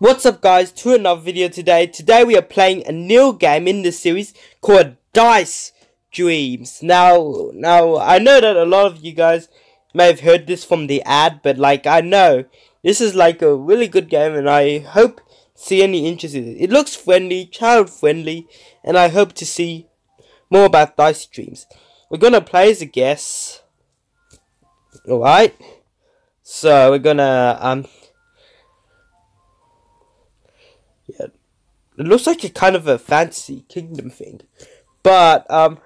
What's up guys, to another video today. Today we are playing a new game in the series called Dice Dreams. Now, now I know that a lot of you guys may have heard this from the ad, but like I know this is like a really good game and I hope see any interest in it. It looks friendly, child friendly, and I hope to see more about Dice Dreams. We're gonna play as a guess. Alright. So we're gonna um It looks like a kind of a fantasy kingdom thing. But um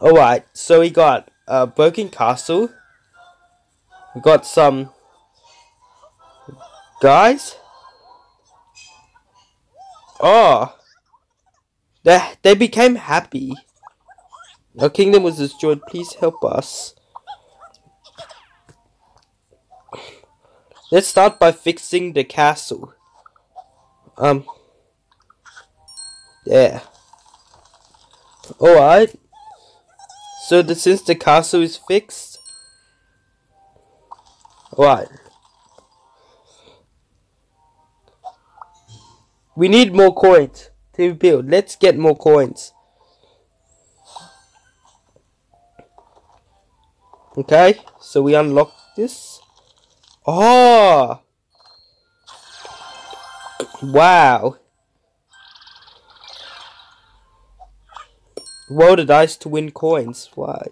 Alright, so we got a broken castle. We got some guys. Oh they they became happy. Our kingdom was destroyed. Please help us. Let's start by fixing the castle. Um. Yeah. Alright. So the, since the castle is fixed. Alright. We need more coins to build. Let's get more coins. Okay, so we unlock this. Oh! Wow. Roll the dice to win coins. Why?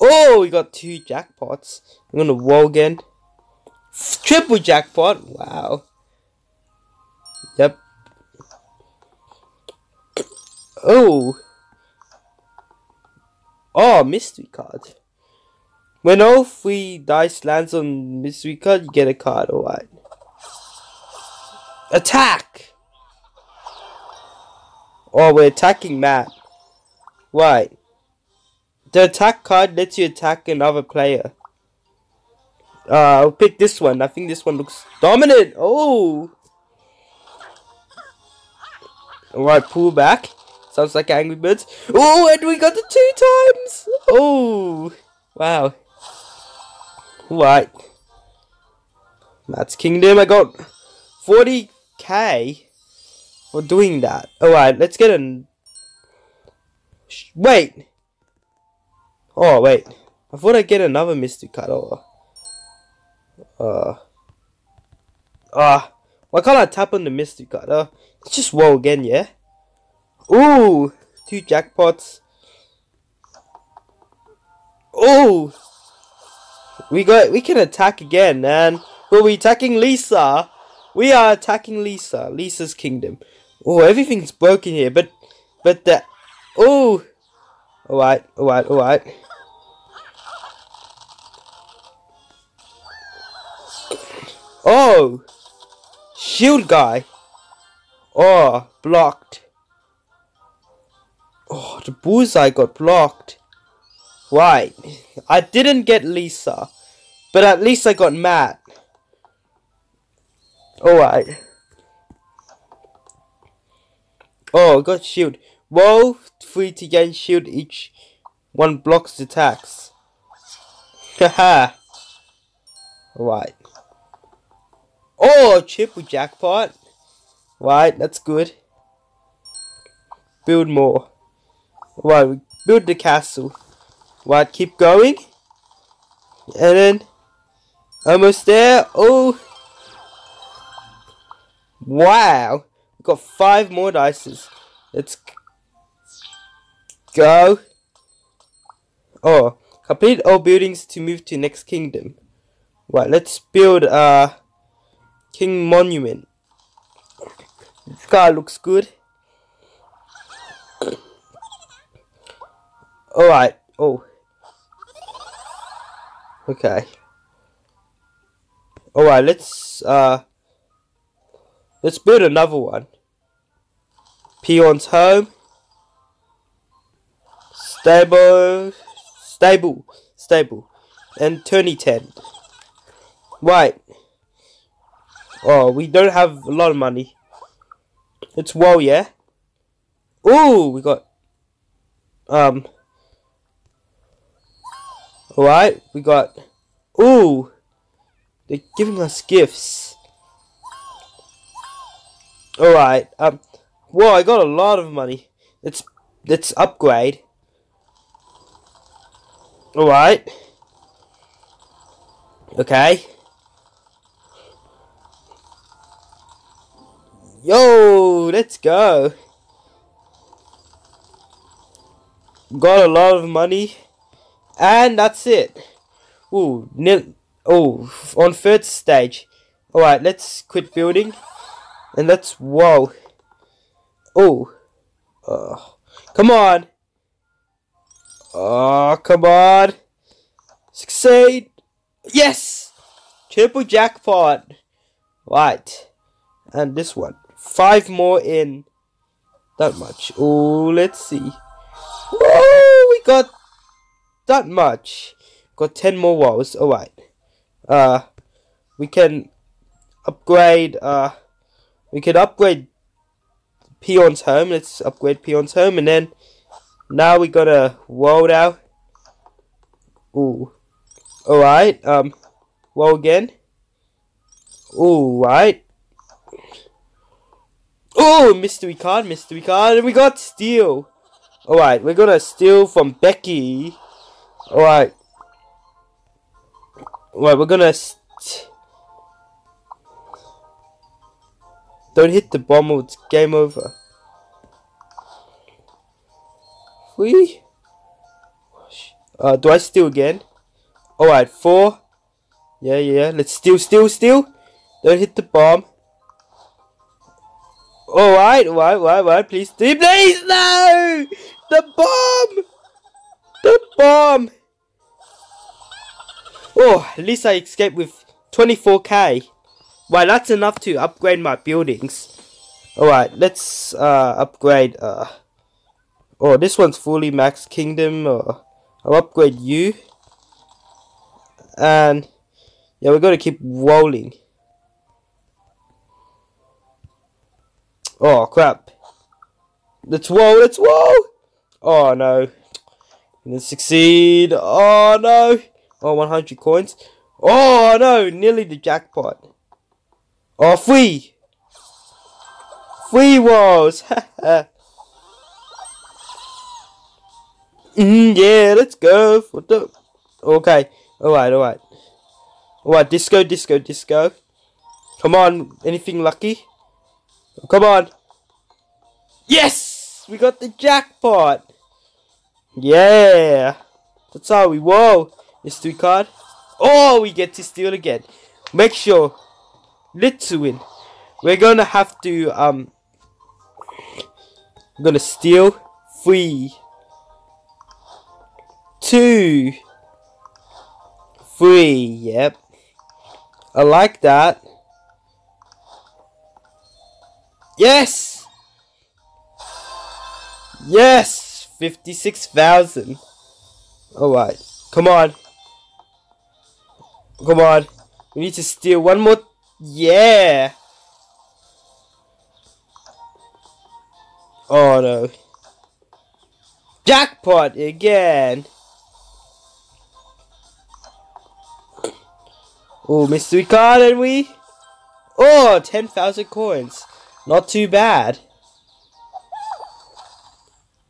Oh, we got two jackpots. I'm gonna roll again. Triple jackpot. Wow. Yep. Oh. Oh, mystery card. When all three dice lands on mystery card, you get a card, alright. Attack! Oh, we're attacking Matt. Right. The attack card lets you attack another player. Uh, I'll pick this one. I think this one looks dominant. Oh! Alright, pull back. Sounds like Angry Birds. Oh, and we got the two times! Oh! Wow. Right. Matt's Kingdom. I got 40k for doing that. Alright, let's get a... Wait! Oh, wait. I thought I'd get another Mystic. Oh. Uh. Ah. Uh, why can't I tap on the Mystic card? It's just whoa again, yeah? Ooh! Two jackpots. Oh! We got we can attack again, man. We'll be attacking Lisa. We are attacking Lisa. Lisa's kingdom. Oh, everything's broken here, but but the oh Alright, alright, alright. Oh Shield guy. Oh, blocked. Oh, the bullseye got blocked. Right. I didn't get Lisa. But at least I got Matt. Alright. Oh, got shield. Roll three to gain shield each. One blocks attacks. Haha. Alright. Oh, triple jackpot. Right, that's good. Build more. Right, build the castle. Right, keep going. And then, almost there. Oh. Wow. Got five more dices. Let's go. Oh, complete all buildings to move to next kingdom. Right, let's build a king monument. This car looks good. Alright. Oh. Okay. Alright, let's uh let's build another one. Peon's home. Stable stable stable. And Tony tent. Right. Oh, we don't have a lot of money. It's well, yeah. Ooh, we got um Alright, we got... Ooh! They're giving us gifts. Alright, um, whoa, I got a lot of money. Let's, let's upgrade. Alright. Okay. Yo, let's go. Got a lot of money. And that's it. Ooh, nil oh, on third stage. Alright, let's quit building. And let's, whoa. Oh. Oh. Come on. Oh, come on. Succeed. Yes! Triple jackpot. Right. And this one. Five more in. That much. Oh, let's see. Whoa, we got that much. Got 10 more walls. Alright. Uh, we can upgrade, uh, we can upgrade Peon's home. Let's upgrade Peon's home. And then, now we got a wall now. Ooh. Alright, um, wall again. Ooh, right. Oh, mystery card, mystery card, and we got steal. Alright, we're gonna steal from Becky. Alright. Alright, we're gonna... Don't hit the bomb or it's game over. We. Uh, do I steal again? Alright, four. Yeah, yeah, let's steal, steal, steal. Don't hit the bomb. Alright, alright, alright, alright, please, please, please, no! The bomb! The bomb! Oh, at least I escaped with 24k. Right, that's enough to upgrade my buildings. Alright, let's uh, upgrade. Uh, oh, this one's fully max kingdom. Uh, I'll upgrade you. And yeah, we're gonna keep rolling. Oh crap. Let's roll, let's roll! Oh no. Didn't succeed. Oh no. Oh, 100 coins. Oh no, nearly the jackpot. Oh, free. Free walls. mm, yeah, let's go. What the... Okay. Alright, alright. Alright, disco, disco, disco. Come on, anything lucky? Come on. Yes! We got the jackpot! Yeah! That's how we whoa! Mystery card. Oh, we get to steal again. Make sure. Let's win. We're gonna have to, um... I'm gonna steal. Three. Two. Three, yep. I like that. Yes! Yes! 56,000. Alright. Come on. Come on. We need to steal one more. Yeah! Oh no. Jackpot again! Oh, mystery card and we... Oh, 10,000 coins. Not too bad.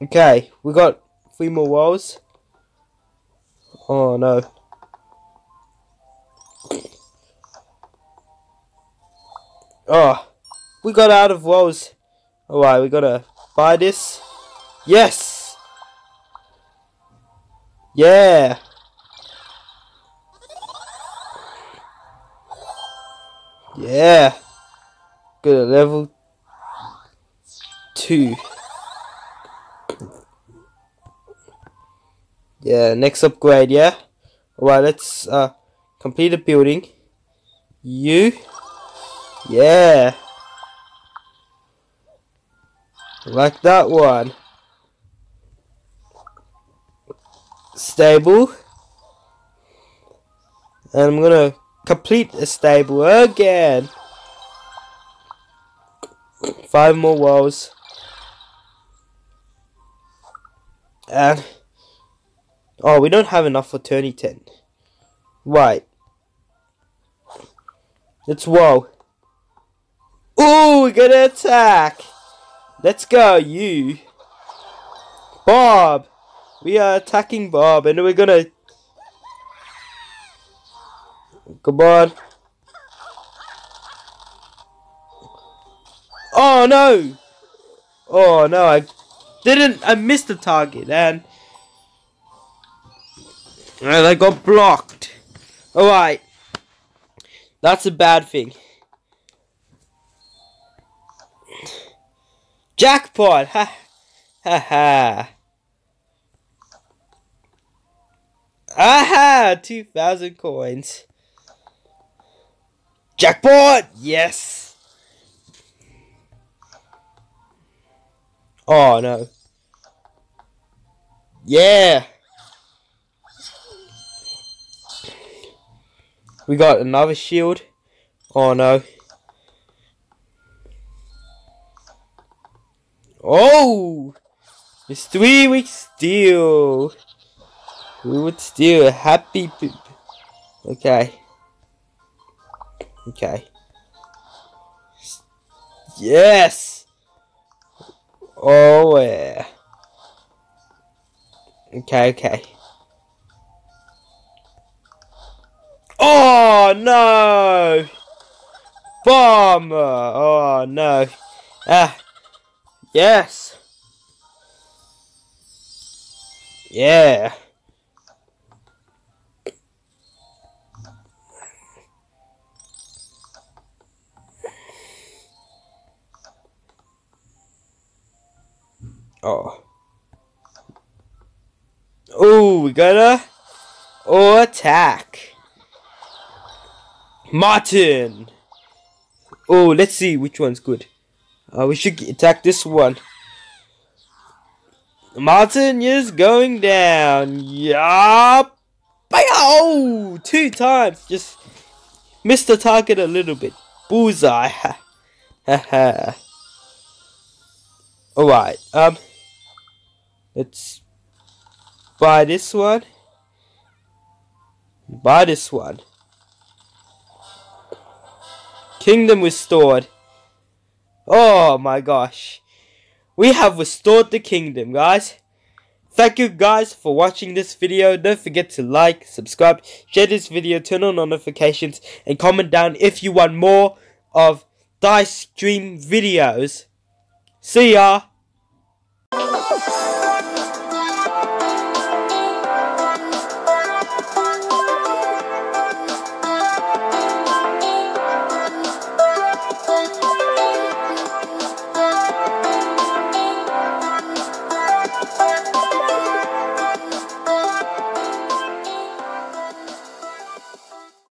Okay, we got three more walls. Oh no. Oh, we got out of walls. Alright, we gotta buy this. Yes! Yeah! Yeah! Good at level 2. Yeah, next upgrade, yeah? Alright, let's uh, complete the building. You. Yeah. Like that one. Stable. And I'm gonna complete the stable again. Five more walls. And Oh, we don't have enough for Turny 10. Right. Let's whoa. Oh, we're gonna attack. Let's go, you. Bob. We are attacking Bob, and we're gonna. On. Oh no! Oh no, I didn't. I missed the target, and uh, and I got blocked. All right, that's a bad thing. Jackpot! Ha ha ha! Aha! 2,000 coins. Jackpot! Yes! Oh no. Yeah! We got another shield. Oh no. Oh! It's three weeks still. We would steal a happy. Okay. Okay. Yes! Oh yeah. Okay, okay. Oh no! Bomber! Oh no. Ah. Yes! Yeah. Oh. Oh, we gotta oh, attack. Martin. Oh, let's see which one's good. Uh, we should attack this one. Martin is going down. Yup. Oh, two times. Just missed the target a little bit. Bullseye. Ha ha. Alright, um. Let's buy this one. Buy this one. Kingdom restored. Oh my gosh. We have restored the kingdom, guys. Thank you guys for watching this video. Don't forget to like, subscribe, share this video, turn on notifications, and comment down if you want more of Dice Dream videos. See ya!